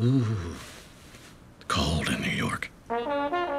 Ooh, cold in New York.